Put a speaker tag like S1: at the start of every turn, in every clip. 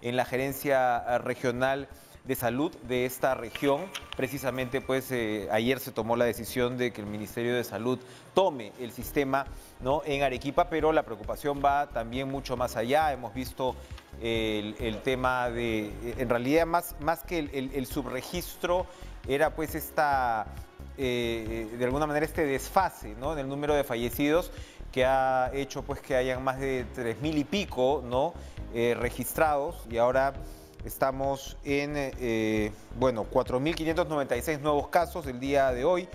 S1: en la gerencia eh, regional de salud de esta región. Precisamente, pues eh, ayer se tomó la decisión de que el Ministerio de Salud tome el sistema en Arequipa, pero la preocupación va también mucho más allá. Hemos visto el, tema de, en realidad, más, más que el, subregistro, era pues esta, eh, de alguna manera, este desfase en el número de fallecidos que ha hecho pues que hayan más de tres mil y pico ¿no? Eh, registrados y ahora estamos en eh, bueno 4.596 nuevos casos el día de hoy.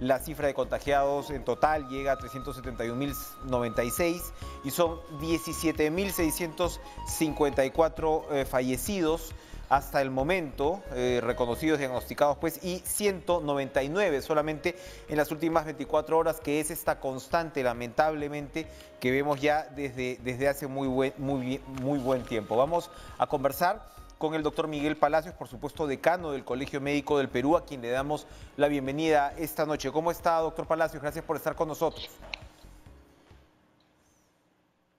S1: La cifra de contagiados en total llega a 371.096 y son 17.654 eh, fallecidos hasta el momento, eh, reconocidos, diagnosticados, pues, y 199 solamente en las últimas 24 horas, que es esta constante, lamentablemente, que vemos ya desde, desde hace muy buen, muy, muy buen tiempo. Vamos a conversar con el doctor Miguel Palacios, por supuesto, decano del Colegio Médico del Perú, a quien le damos la bienvenida esta noche. ¿Cómo está, doctor Palacios? Gracias por estar con nosotros.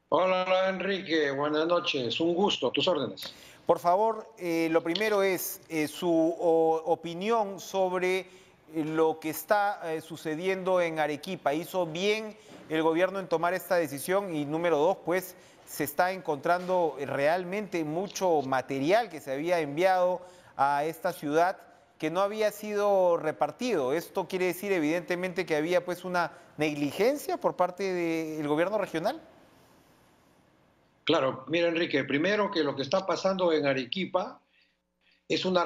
S2: Hola, Enrique. Buenas noches. Un gusto. Tus órdenes.
S1: Por favor, eh, lo primero es eh, su opinión sobre eh, lo que está sucediendo en Arequipa. ¿Hizo bien el gobierno en tomar esta decisión? Y número dos, pues se está encontrando realmente mucho material que se había enviado a esta ciudad que no había sido repartido. Esto quiere decir evidentemente que había pues una negligencia por parte del gobierno regional.
S2: Claro, mira Enrique, primero que lo que está pasando en Arequipa es una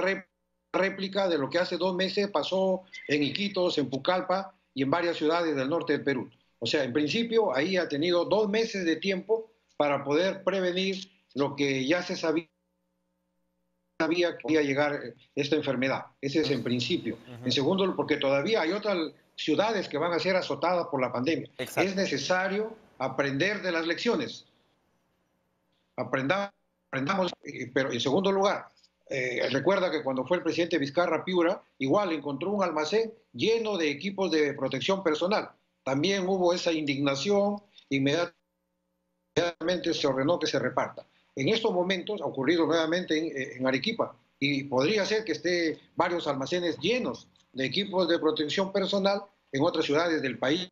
S2: réplica de lo que hace dos meses pasó en Iquitos, en Pucallpa y en varias ciudades del norte del Perú. O sea, en principio ahí ha tenido dos meses de tiempo para poder prevenir lo que ya se sabía sabía que iba a llegar esta enfermedad. Ese es en principio. En segundo, porque todavía hay otras ciudades que van a ser azotadas por la pandemia. Es necesario aprender de las lecciones aprendamos, aprendamos eh, pero en segundo lugar, eh, recuerda que cuando fue el presidente Vizcarra Piura, igual encontró un almacén lleno de equipos de protección personal. También hubo esa indignación, inmediatamente se ordenó que se reparta. En estos momentos ha ocurrido nuevamente en, eh, en Arequipa y podría ser que esté varios almacenes llenos de equipos de protección personal en otras ciudades del país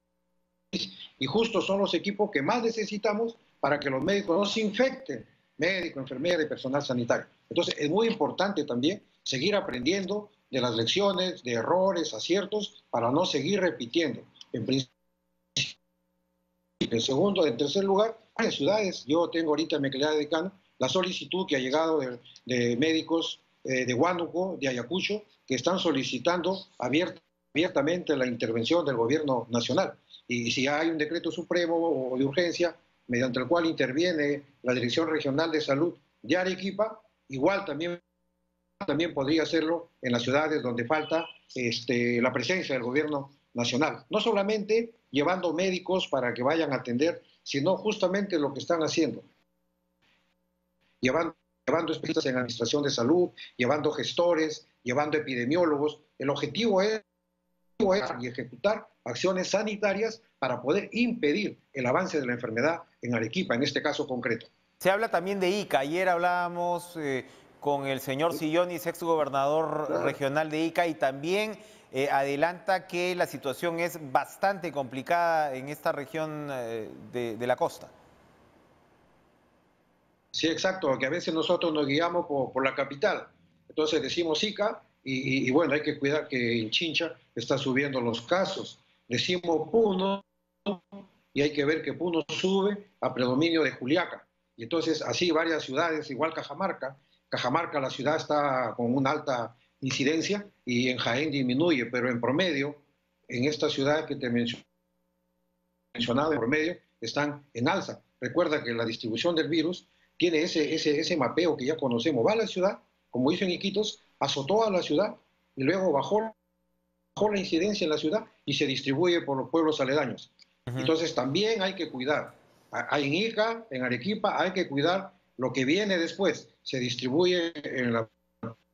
S2: y justo son los equipos que más necesitamos para que los médicos no se infecten, médicos, enfermeras y personal sanitario. Entonces, es muy importante también seguir aprendiendo de las lecciones, de errores, aciertos, para no seguir repitiendo. En principio, en segundo, en tercer lugar, hay ciudades, yo tengo ahorita en mi calidad de decano, la solicitud que ha llegado de, médicos eh, de Huánuco, de Ayacucho, que están solicitando abiertamente la intervención del gobierno nacional. Y si hay un decreto supremo o de urgencia, mediante el cual interviene la Dirección Regional de Salud de Arequipa, igual también, también podría hacerlo en las ciudades donde falta este, la presencia del gobierno nacional. No solamente llevando médicos para que vayan a atender, sino justamente lo que están haciendo. Llevando, llevando especialistas en administración de salud, llevando gestores, llevando epidemiólogos. El objetivo es, ejecutar acciones sanitarias para poder impedir el avance de la enfermedad en Arequipa, en este caso concreto.
S1: Se habla también de ICA. Ayer hablábamos eh, con el señor Sillonis, ex gobernador regional de ICA, y también eh, adelanta que la situación es bastante complicada en esta región eh, de, la costa.
S2: Sí, exacto, que a veces nosotros nos guiamos por, la capital. Entonces decimos ICA y, y, bueno, hay que cuidar que en Chincha está subiendo los casos. Decimos Puno y hay que ver que Puno sube a predominio de Juliaca. Y entonces así varias ciudades, igual Cajamarca, Cajamarca la ciudad está con una alta incidencia y en Jaén disminuye, pero en promedio, en esta ciudad que te mencionaba, en promedio, están en alza. Recuerda que la distribución del virus tiene ese, ese, ese mapeo que ya conocemos. Va a la ciudad, como dicen Iquitos, azotó a la ciudad y luego bajó, bajó la incidencia en la ciudad y se distribuye por los pueblos aledaños. Entonces también hay que cuidar. En Ica, en Arequipa, hay que cuidar lo que viene después. Se distribuye en las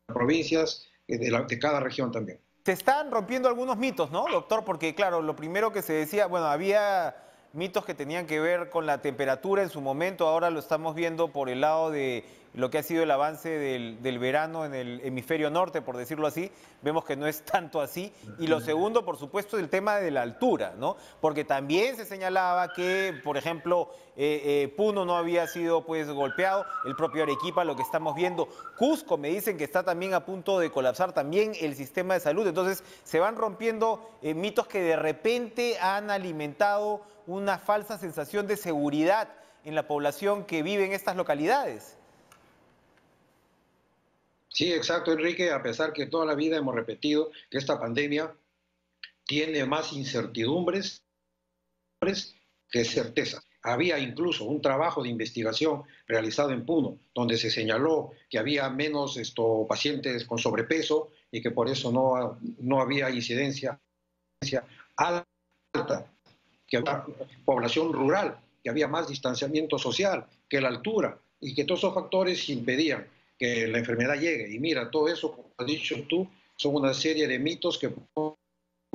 S2: provincias de, cada región también.
S1: Se están rompiendo algunos mitos, ¿no, doctor? Porque claro, lo primero que se decía, bueno, había mitos que tenían que ver con la temperatura en su momento, ahora lo estamos viendo por el lado de lo que ha sido el avance del, del, verano en el hemisferio norte, por decirlo así, vemos que no es tanto así. Y lo segundo, por supuesto, el tema de la altura, ¿no? Porque también se señalaba que, por ejemplo, eh, eh, Puno no había sido pues golpeado, el propio Arequipa, lo que estamos viendo. Cusco me dicen que está también a punto de colapsar también el sistema de salud. Entonces se van rompiendo eh, mitos que de repente han alimentado una falsa sensación de seguridad en la población que vive en estas localidades.
S2: Sí, exacto, Enrique, a pesar que toda la vida hemos repetido que esta pandemia tiene más incertidumbres que certezas. Había incluso un trabajo de investigación realizado en Puno, donde se señaló que había menos pacientes con sobrepeso y que por eso no, no había incidencia alta, que había población rural, que había más distanciamiento social, que la altura, y que todos esos factores impedían que la enfermedad llegue. Y mira, todo eso, como has dicho tú, son una serie de mitos que poco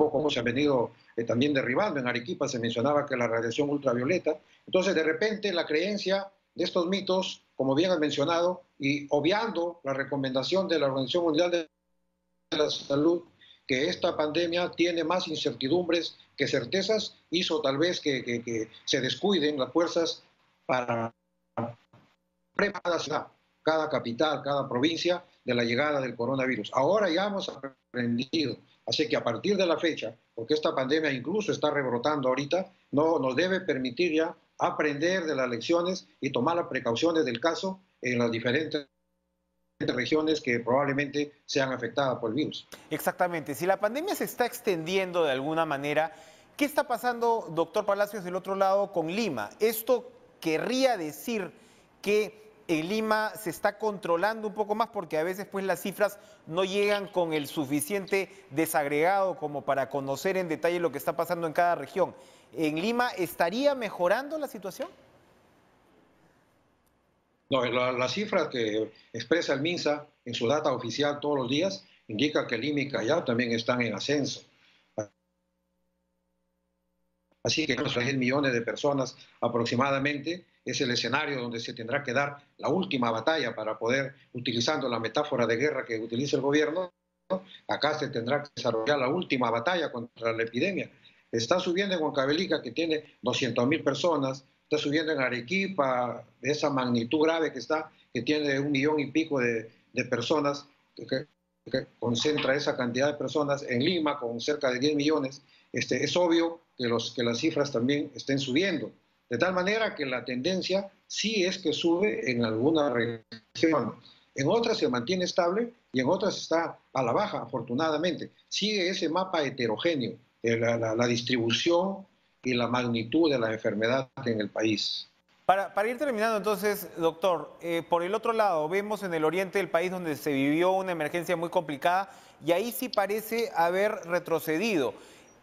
S2: poco se han venido eh, también derribando. En Arequipa se mencionaba que la radiación ultravioleta. Entonces, de repente, la creencia de estos mitos, como bien has mencionado, y obviando la recomendación de la Organización Mundial de la Salud, que esta pandemia tiene más incertidumbres que certezas, hizo tal vez que, que se descuiden las fuerzas para preparar cada capital, cada provincia de la llegada del coronavirus. Ahora ya hemos aprendido, así que a partir de la fecha, porque esta pandemia incluso está rebrotando ahorita, no nos debe permitir ya aprender de las lecciones y tomar las precauciones del caso en las diferentes regiones que probablemente sean afectadas por el virus.
S1: Exactamente. Si la pandemia se está extendiendo de alguna manera, ¿qué está pasando, doctor Palacios, del otro lado con Lima? Esto querría decir que en Lima se está controlando un poco más porque a veces pues las cifras no llegan con el suficiente desagregado como para conocer en detalle lo que está pasando en cada región. ¿En Lima estaría mejorando la situación?
S2: No, las cifras que expresa el MINSA en su data oficial todos los días indica que Lima y Callao también están en ascenso. Así que unos 10 millones de personas aproximadamente es el escenario donde se tendrá que dar la última batalla para poder, utilizando la metáfora de guerra que utiliza el gobierno, acá se tendrá que desarrollar la última batalla contra la epidemia. Está subiendo en Huancavelica, que tiene 200 mil personas, está subiendo en Arequipa, esa magnitud grave que está, que tiene un millón y pico de, personas, que, concentra esa cantidad de personas, en Lima, con cerca de 10 millones, este, es obvio que, los, que las cifras también estén subiendo. De tal manera que la tendencia sí es que sube en algunas regiones. En otras se mantiene estable y en otras está a la baja, afortunadamente. Sigue ese mapa heterogéneo de la, distribución y la magnitud de la enfermedad en el país.
S1: Para, ir terminando entonces, doctor, eh, por el otro lado, vemos en el oriente del país donde se vivió una emergencia muy complicada y ahí sí parece haber retrocedido.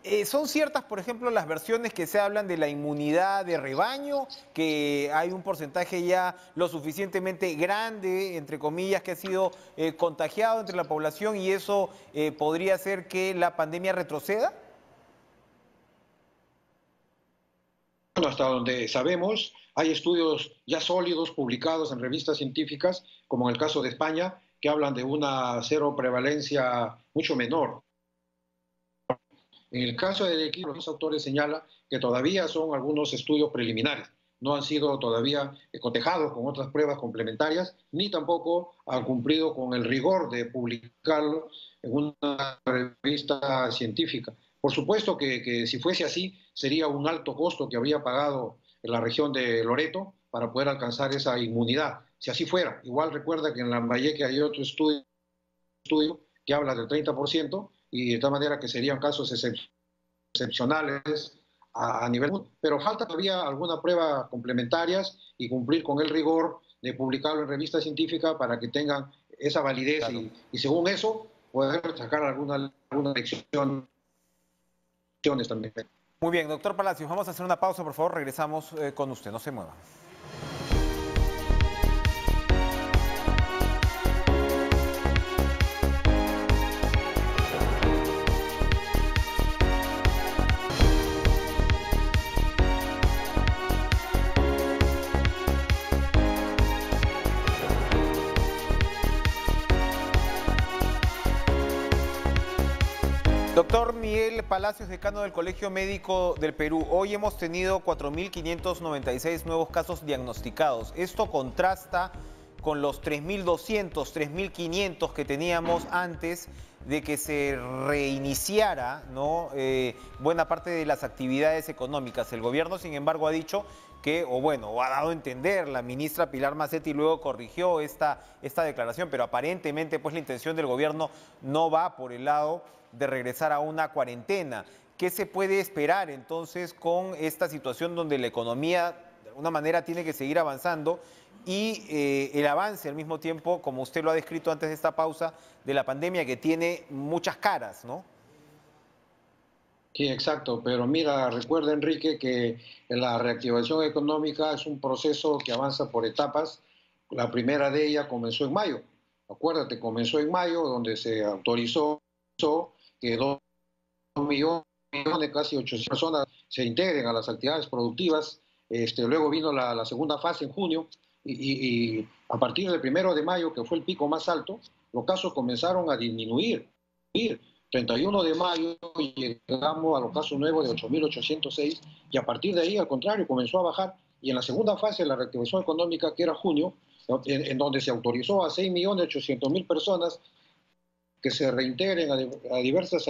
S1: Eh, ¿Son ciertas, por ejemplo, las versiones que se hablan de la inmunidad de rebaño, que hay un porcentaje ya lo suficientemente grande, entre comillas, que ha sido eh, contagiado entre la población y eso eh, podría hacer que la pandemia retroceda?
S2: Bueno, hasta donde sabemos, hay estudios ya sólidos publicados en revistas científicas, como en el caso de España, que hablan de una cero prevalencia mucho menor en el caso de Arequipa, los autores señalan que todavía son algunos estudios preliminares, no han sido todavía cotejados con otras pruebas complementarias, ni tampoco han cumplido con el rigor de publicarlo en una revista científica. Por supuesto que, si fuese así, sería un alto costo que habría pagado en la región de Loreto para poder alcanzar esa inmunidad. Si así fuera, igual recuerda que en la Lambayeque hay otro estudio, estudio que habla del 30%, y de tal manera que serían casos excepcionales a, nivel nivel pero falta todavía alguna prueba complementarias y cumplir con el rigor de publicarlo en revista científica para que tengan esa validez y, según eso poder sacar alguna, alguna lección también.
S1: Muy bien, doctor Palacios, vamos a hacer una pausa, por favor, regresamos eh, con usted, no se mueva. Doctor Miguel Palacios, decano del Colegio Médico del Perú, hoy hemos tenido 4.596 nuevos casos diagnosticados. Esto contrasta con los 3.200, 3.500 que teníamos antes de que se reiniciara ¿no? Eh, buena parte de las actividades económicas. El gobierno, sin embargo, ha dicho que, o bueno, o ha dado a entender, la ministra Pilar Macetti luego corrigió esta, esta declaración, pero aparentemente pues la intención del gobierno no va por el lado de regresar a una cuarentena. ¿Qué se puede esperar entonces con esta situación donde la economía de alguna manera tiene que seguir avanzando y eh, el avance al mismo tiempo, como usted lo ha descrito antes de esta pausa, de la pandemia que tiene muchas caras, ¿no?
S2: Sí, exacto, pero mira, recuerda Enrique que la reactivación económica es un proceso que avanza por etapas. La primera de ellas comenzó en mayo. Acuérdate, comenzó en mayo, donde se autorizó que dos millones, casi 800 personas se integren a las actividades productivas. Este, luego vino la, segunda fase en junio y, a partir del primero de mayo, que fue el pico más alto, los casos comenzaron a disminuir. 31 de mayo llegamos a los casos nuevos de 8.806 y a partir de ahí, al contrario, comenzó a bajar. Y en la segunda fase de la reactivación económica, que era junio, en, en donde se autorizó a 6.800.000 personas que se reintegren a, diversas,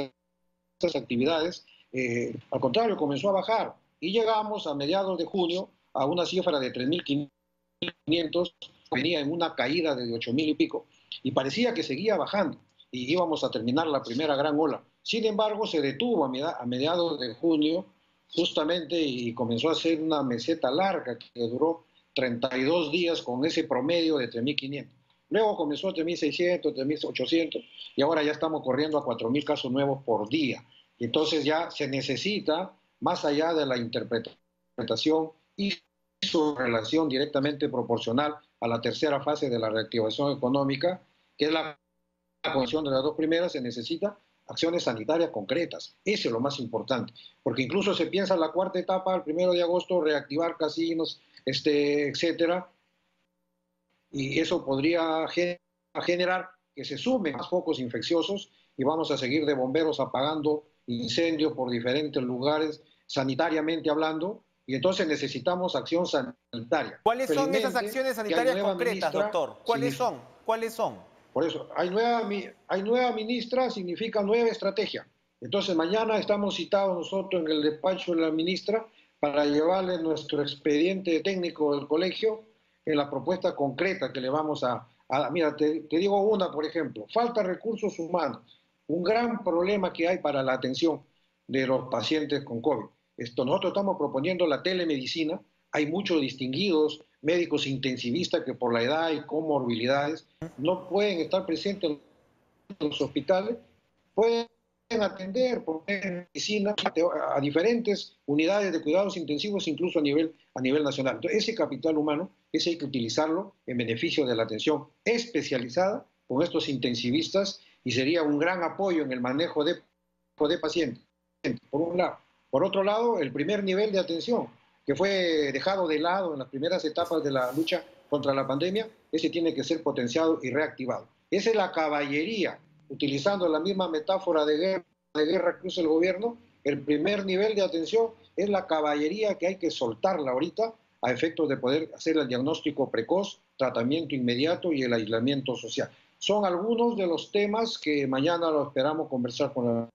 S2: actividades, eh, al contrario, comenzó a bajar y llegamos a mediados de junio a una cifra de 3.500, venía en una caída de 8.000 y pico, y parecía que seguía bajando y íbamos a terminar la primera gran ola. Sin embargo, se detuvo a mediados de junio justamente y comenzó a ser una meseta larga que duró 32 días con ese promedio de 3.500. Luego comenzó a 3.600, 3.800 y ahora ya estamos corriendo a 4.000 casos nuevos por día. Entonces ya se necesita, más allá de la interpretación y su relación directamente proporcional a la tercera fase de la reactivación económica, que es la condición de las dos primeras, se necesita acciones sanitarias concretas. Eso es lo más importante, porque incluso se piensa en la cuarta etapa, el primero de agosto, reactivar casinos, este, etcétera, y eso podría generar que se sumen más focos infecciosos y vamos a seguir de bomberos apagando incendios por diferentes lugares, sanitariamente hablando, y entonces necesitamos acción sanitaria.
S1: ¿Cuáles son esas acciones sanitarias concretas, doctor? ¿Cuáles son? ¿Cuáles son?
S2: Por eso, hay nueva, hay nueva ministra, significa nueva estrategia. Entonces, mañana estamos citados nosotros en el despacho de la ministra para llevarle nuestro expediente técnico del colegio en la propuesta concreta que le vamos a... mira, te, digo una, por ejemplo, falta recursos humanos, un gran problema que hay para la atención de los pacientes con COVID. Esto, nosotros estamos proponiendo la telemedicina, hay muchos distinguidos médicos intensivistas que por la edad y comorbilidades no pueden estar presentes en los hospitales, pueden atender por medicina a diferentes unidades de cuidados intensivos, incluso a nivel, a nivel nacional. Entonces, ese capital humano, ese hay que utilizarlo en beneficio de la atención especializada con estos intensivistas y sería un gran apoyo en el manejo de, de pacientes, por un lado. Por otro lado, el primer nivel de atención, que fue dejado de lado en las primeras etapas de la lucha contra la pandemia, ese tiene que ser potenciado y reactivado. Esa es la caballería utilizando la misma metáfora de guerra, de guerra que usa el gobierno, el primer nivel de atención es la caballería que hay que soltarla ahorita a efectos de poder hacer el diagnóstico precoz, tratamiento inmediato y el aislamiento social. Son algunos de los temas que mañana lo esperamos conversar con la.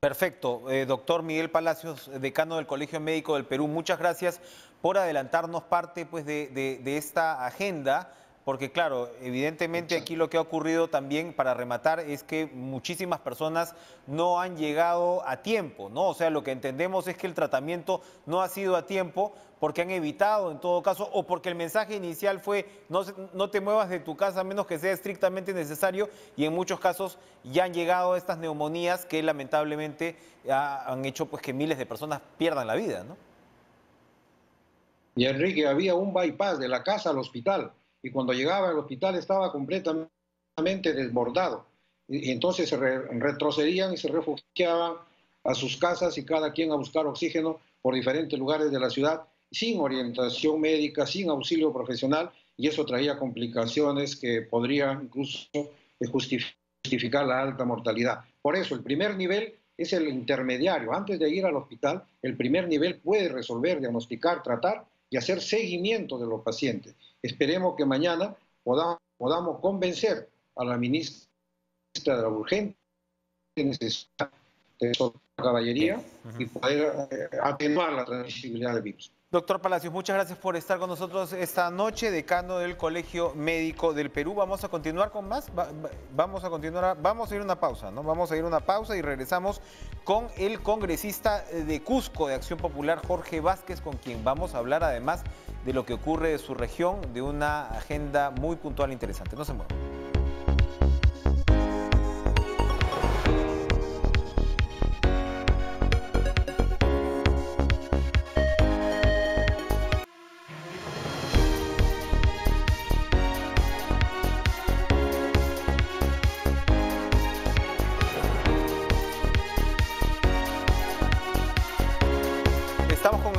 S1: Perfecto. Eh, doctor Miguel Palacios, decano del Colegio Médico del Perú, muchas gracias por adelantarnos parte pues, de, de esta agenda porque claro, evidentemente aquí lo que ha ocurrido también para rematar es que muchísimas personas no han llegado a tiempo, ¿no? O sea, lo que entendemos es que el tratamiento no ha sido a tiempo porque han evitado en todo caso o porque el mensaje inicial fue no, no te muevas de tu casa a menos que sea estrictamente necesario y en muchos casos ya han llegado estas neumonías que lamentablemente han hecho pues que miles de personas pierdan la vida, ¿no?
S2: Y Enrique, había un bypass de la casa al hospital y cuando llegaba al hospital estaba completamente desbordado. Y, entonces se retrocedían y se refugiaban a sus casas y cada quien a buscar oxígeno por diferentes lugares de la ciudad sin orientación médica, sin auxilio profesional, y eso traía complicaciones que podrían incluso justificar la alta mortalidad. Por eso, el primer nivel es el intermediario. Antes de ir al hospital, el primer nivel puede resolver, diagnosticar, tratar y hacer seguimiento de los pacientes. Esperemos que mañana podamos, podamos convencer a la ministra de la urgente necesidad de caballería y poder eh, atenuar la transmisibilidad del virus.
S1: Doctor Palacios, muchas gracias por estar con nosotros esta noche, decano del Colegio Médico del Perú. Vamos a continuar con más, vamos a continuar, vamos a ir a una pausa, ¿no? Vamos a ir a una pausa y regresamos con el congresista de Cusco de Acción Popular, Jorge Vázquez, con quien vamos a hablar además de lo que ocurre en su región, de una agenda muy puntual e interesante. No se muevan.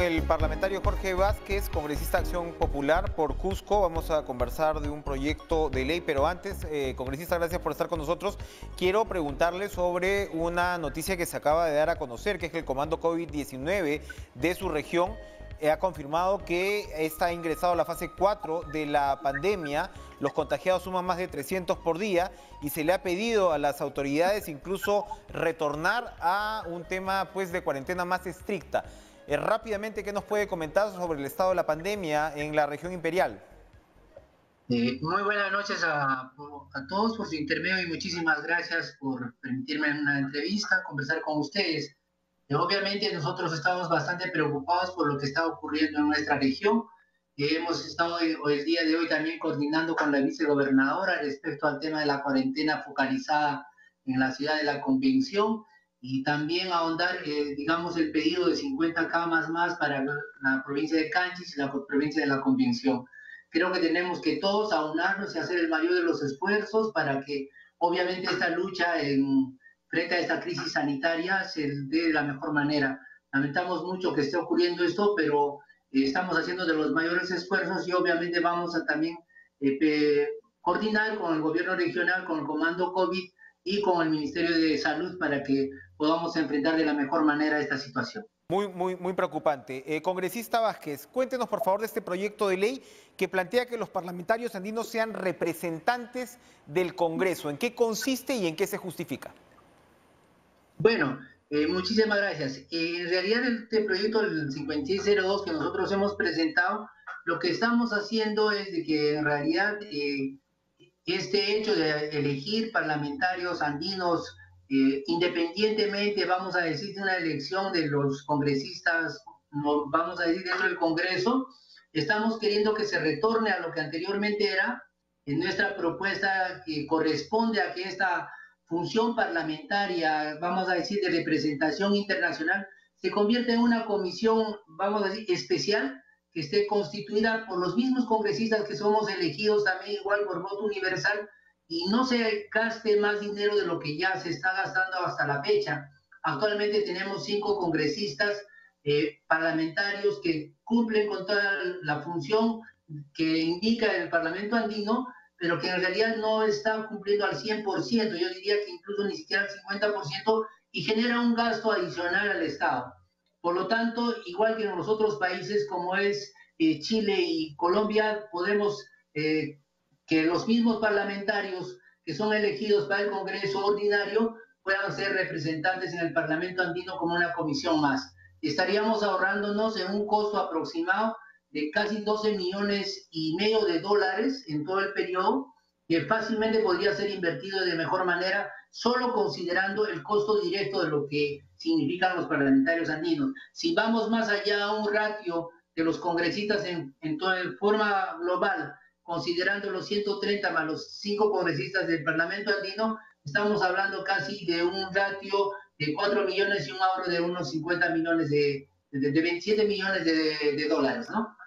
S1: El parlamentario Jorge Vázquez, congresista Acción Popular por Cusco. Vamos a conversar de un proyecto de ley, pero antes, eh, congresista, gracias por estar con nosotros. Quiero preguntarle sobre una noticia que se acaba de dar a conocer, que es que el Comando COVID-19 de su región eh, ha confirmado que está ingresado a la fase 4 de la pandemia. Los contagiados suman más de 300 por día y se le ha pedido a las autoridades incluso retornar a un tema pues, de cuarentena más estricta. Eh, rápidamente, ¿qué nos puede comentar sobre el estado de la pandemia en la región imperial?
S3: Eh, muy buenas noches a, todos por su intermedio y muchísimas gracias por permitirme una entrevista, conversar con ustedes. Eh, obviamente nosotros estamos bastante preocupados por lo que está ocurriendo en nuestra región. hemos estado el día de hoy también coordinando con la vicegobernadora respecto al tema de la cuarentena focalizada en la ciudad de la Convención y también ahondar, eh, digamos, el pedido de 50 camas más para la provincia de Canchis y la provincia de la Convención. Creo que tenemos que todos aunarnos y hacer el mayor de los esfuerzos para que, obviamente, esta lucha en, frente a esta crisis sanitaria se dé de la mejor manera. Lamentamos mucho que esté ocurriendo esto, pero eh, estamos haciendo de los mayores esfuerzos y obviamente vamos a también eh, coordinar con el gobierno regional, con el comando COVID y con el Ministerio de Salud para que podamos enfrentar de la mejor manera esta situación.
S1: Muy, muy, muy preocupante. Eh, congresista Vázquez, cuéntenos por favor de este proyecto de ley que plantea que los parlamentarios andinos sean representantes del Congreso. ¿En qué consiste y en qué se justifica?
S3: Bueno, eh, muchísimas gracias. Eh, en realidad este proyecto, el 5602 que nosotros hemos presentado, lo que estamos haciendo es de que en realidad este hecho de elegir parlamentarios andinos, eh, independientemente, vamos a decir, de una elección de los congresistas, vamos a decir, dentro del Congreso, estamos queriendo que se retorne a lo que anteriormente era, en nuestra propuesta que corresponde a que esta función parlamentaria, vamos a decir, de representación internacional, se convierta en una comisión, vamos a decir, especial, que esté constituida por los mismos congresistas que somos elegidos también igual por voto universal y no se gaste más dinero de lo que ya se está gastando hasta la fecha. Actualmente tenemos cinco congresistas eh, parlamentarios que cumplen con toda la función que indica el Parlamento andino, pero que en realidad no está cumpliendo al 100%, yo diría que incluso ni siquiera al 50%, y genera un gasto adicional al Estado. Por lo tanto, igual que en los otros países como es eh, Chile y Colombia, podemos eh, que los mismos parlamentarios que son elegidos para el Congreso ordinario puedan ser representantes en el Parlamento andino como una comisión más. Estaríamos ahorrándonos en un costo aproximado de casi 12 millones y medio de dólares en todo el periodo, que fácilmente podría ser invertido de mejor manera, solo considerando el costo directo de lo que significan los parlamentarios andinos. Si vamos más allá a un ratio de los congresistas en, en toda forma global, considerando los 130 más los 5 congresistas del Parlamento andino, estamos hablando casi de un ratio de 4 millones y un ahorro de unos 50 millones de, de, 27 millones de, de, dólares, ¿no?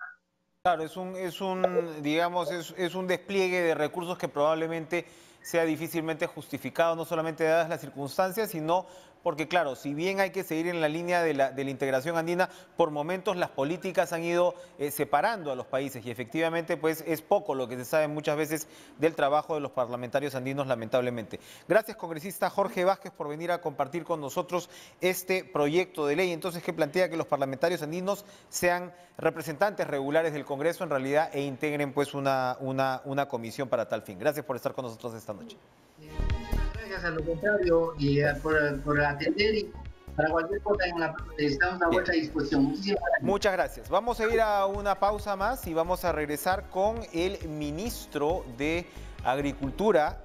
S1: Claro, es un, es un digamos, es, es un despliegue de recursos que probablemente sea difícilmente justificado, no solamente dadas las circunstancias, sino porque claro, si bien hay que seguir en la línea de la, integración andina, por momentos las políticas han ido eh, separando a los países y efectivamente pues es poco lo que se sabe muchas veces del trabajo de los parlamentarios andinos, lamentablemente. Gracias, congresista Jorge Vázquez, por venir a compartir con nosotros este proyecto de ley, entonces que plantea que los parlamentarios andinos sean representantes regulares del Congreso en realidad e integren pues una, una comisión para tal fin. Gracias por estar con nosotros esta noche.
S3: Gracias a lo contrario y eh, por, por atender y para cualquier cosa en la, estamos a vuestra disposición. Muchísimas gracias.
S1: Muchas gracias. Vamos a ir a una pausa más y vamos a regresar con el ministro de Agricultura.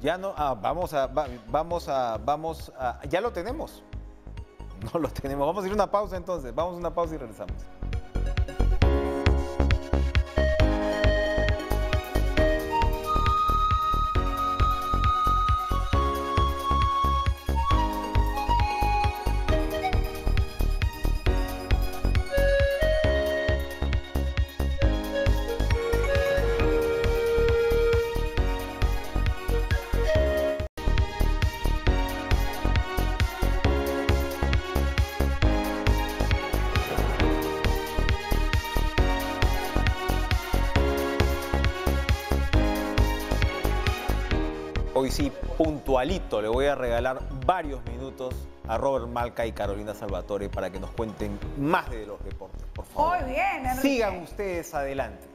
S1: Ya no, ah, vamos a, va- vamos a, vamos a, ya lo tenemos. No lo tenemos. Vamos a ir a una pausa entonces. Vamos a una pausa y regresamos. Sí, puntualito, le voy a regalar varios minutos a Robert Malca y Carolina Salvatore para que nos cuenten más de los deportes, por favor.
S4: Muy bien, Enrique.
S1: Sigan ustedes adelante.